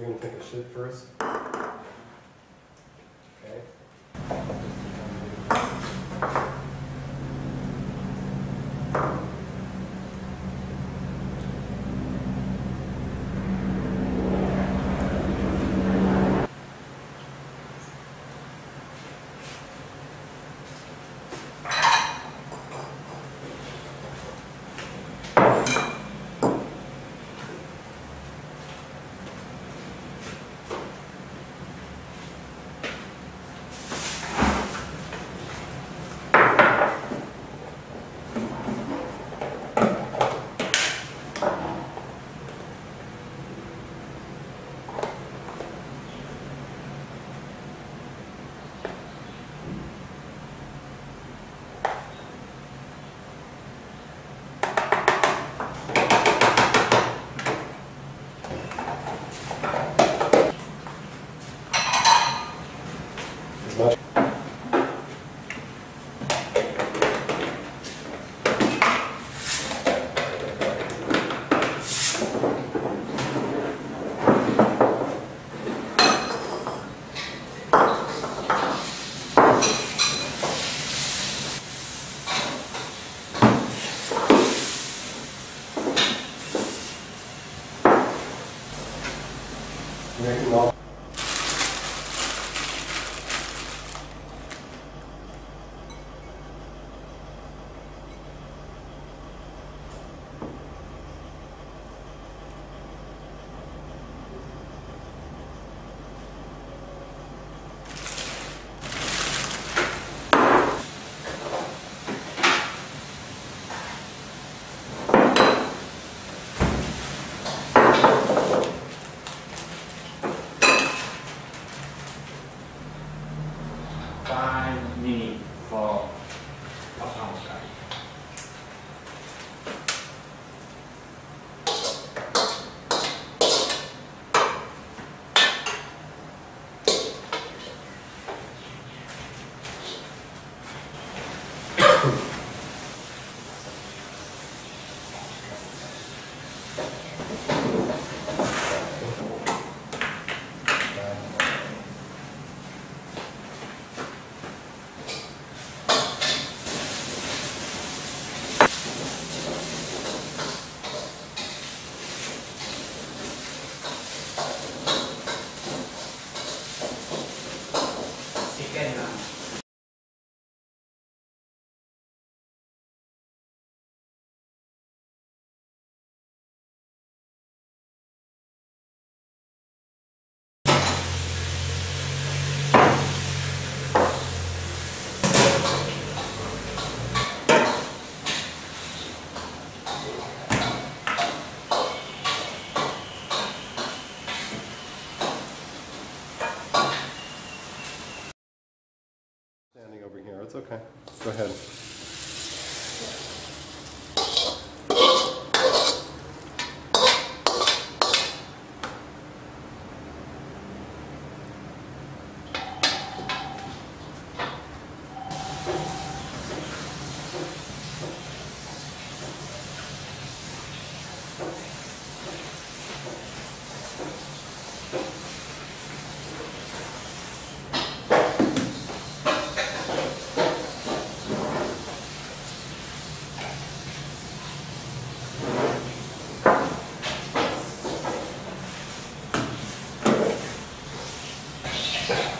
You're gonna take a shit first?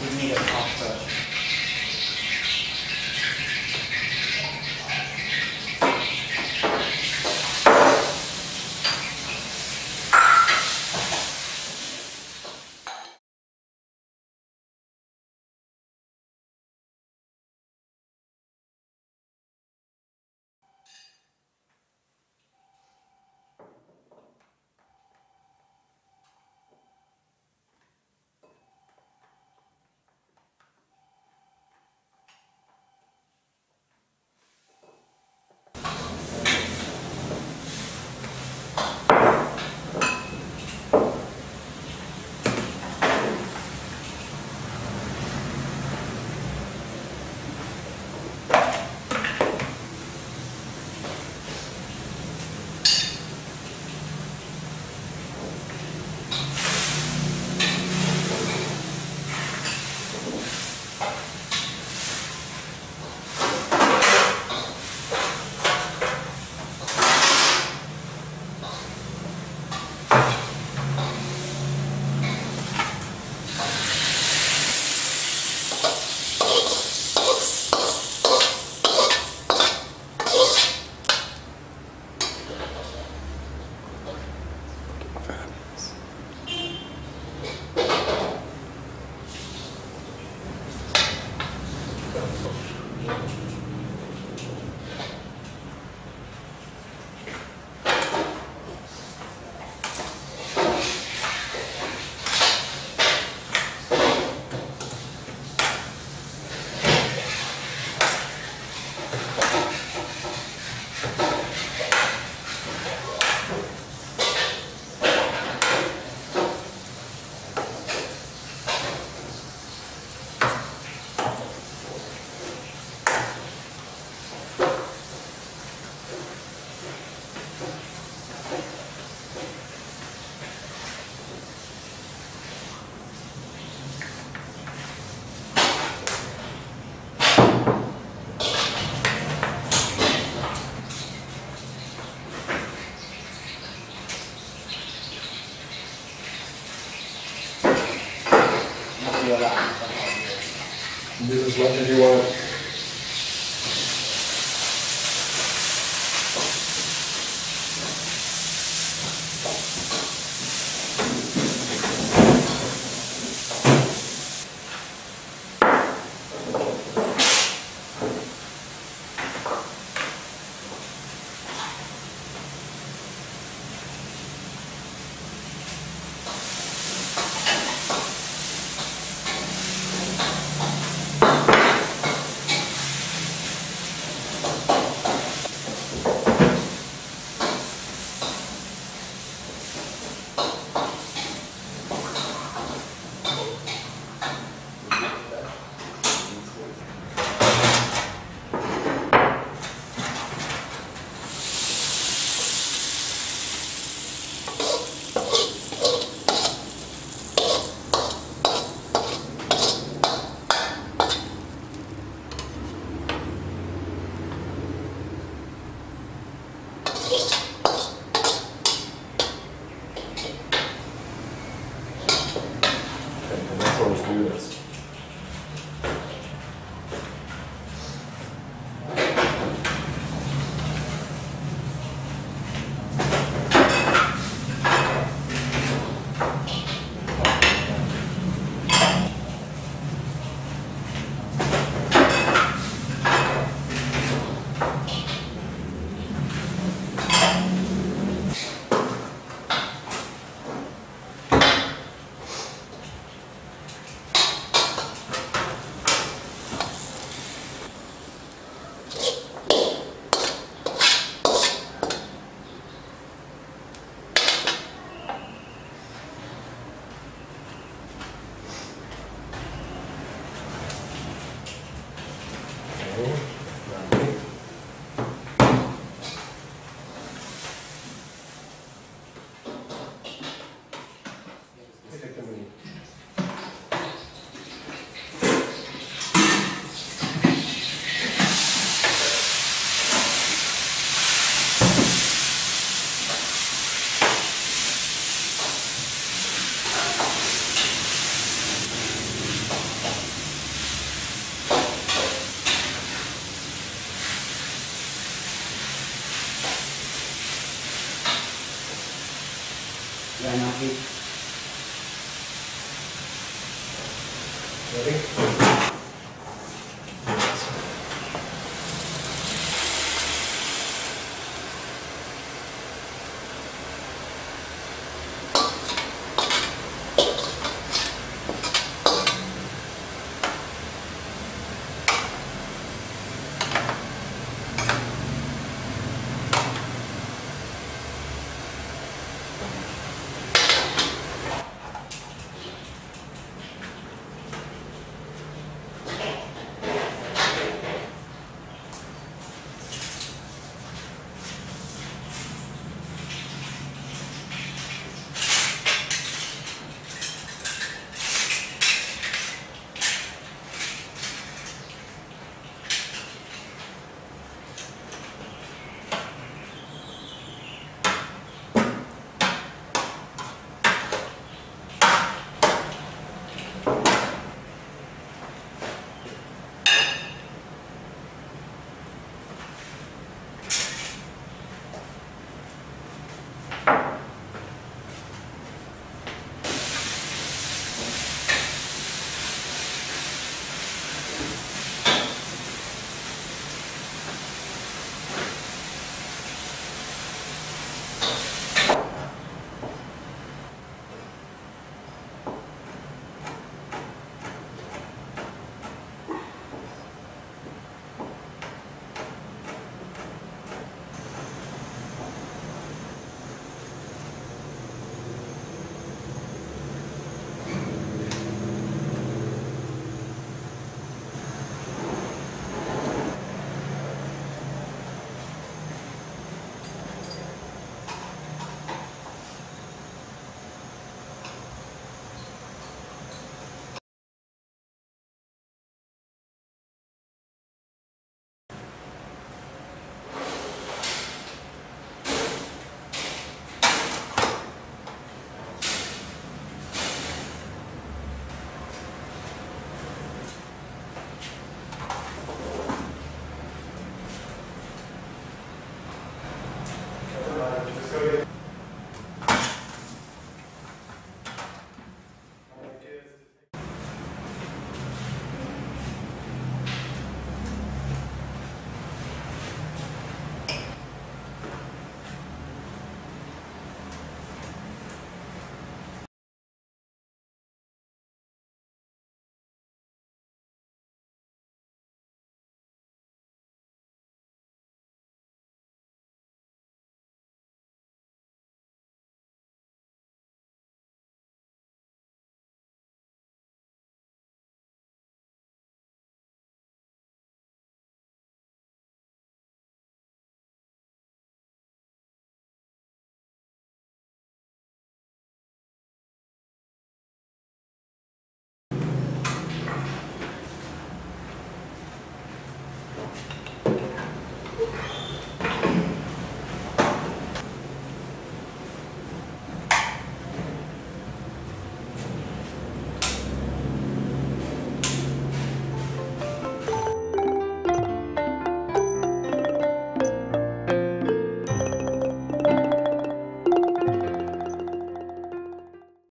we need a proper Do as much as you want.